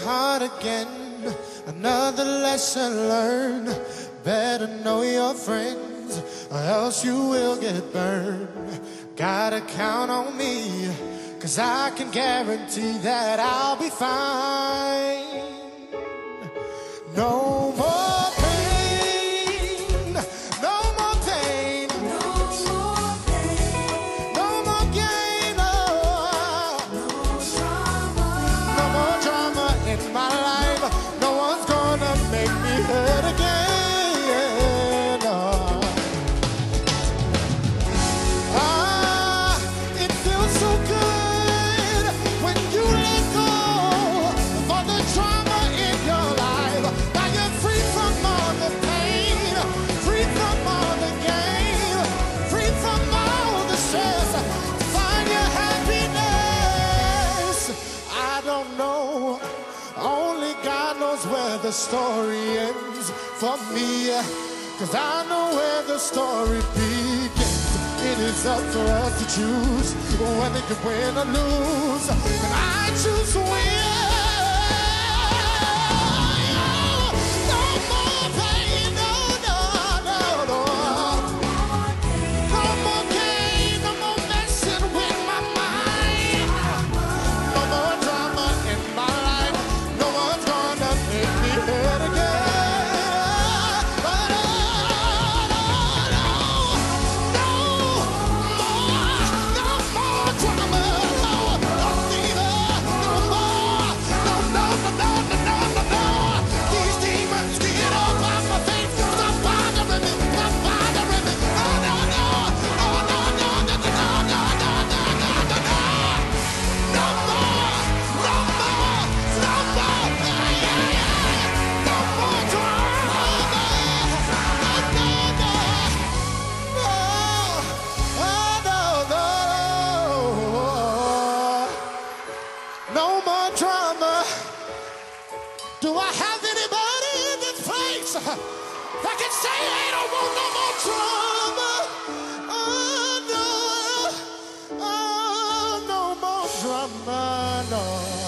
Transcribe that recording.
start again. Another lesson learned. Better know your friends, or else you will get burned. Gotta count on me, cause I can guarantee that I'll be fine. Don't know. Only God knows where the story ends for me. Cause I know where the story begins. It is up for us to choose whether to win or lose. And I choose No more drama. Do I have anybody in this place that can say they don't want no more drama? Oh, no. Oh, no more drama, no.